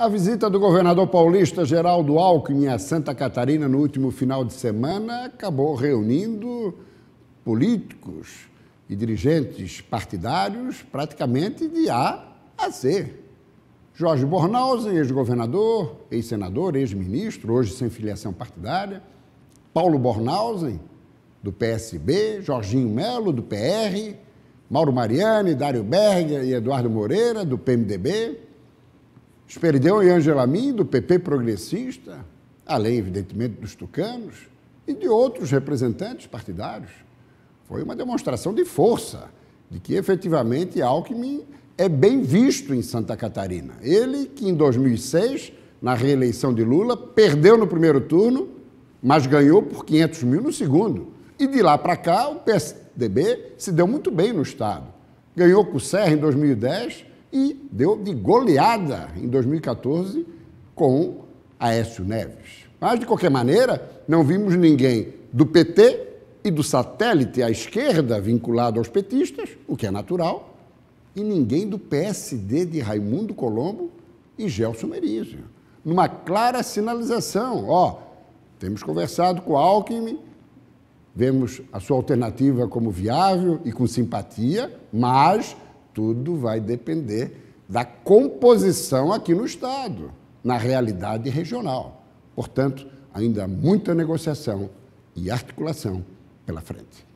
A visita do governador paulista Geraldo Alckmin a Santa Catarina no último final de semana acabou reunindo políticos e dirigentes partidários praticamente de A a Z. Jorge Bornhausen, ex-governador, ex-senador, ex-ministro, hoje sem filiação partidária. Paulo Bornhausen, do PSB, Jorginho Melo, do PR, Mauro Mariani, Dário Berger e Eduardo Moreira, do PMDB. Esperideu e Angela Min, do PP progressista, além, evidentemente, dos tucanos e de outros representantes partidários. Foi uma demonstração de força, de que efetivamente Alckmin é bem visto em Santa Catarina. Ele que em 2006, na reeleição de Lula, perdeu no primeiro turno, mas ganhou por 500 mil no segundo. E de lá para cá, o PSDB se deu muito bem no Estado. Ganhou com o Serra em 2010 e deu de goleada em 2014 com Aécio Neves. Mas, de qualquer maneira, não vimos ninguém do PT e do satélite à esquerda vinculado aos petistas, o que é natural, e ninguém do PSD de Raimundo Colombo e Gelson Merizio. Numa clara sinalização, ó, temos conversado com Alckmin, vemos a sua alternativa como viável e com simpatia, mas tudo vai depender da composição aqui no Estado, na realidade regional. Portanto, ainda muita negociação e articulação pela frente.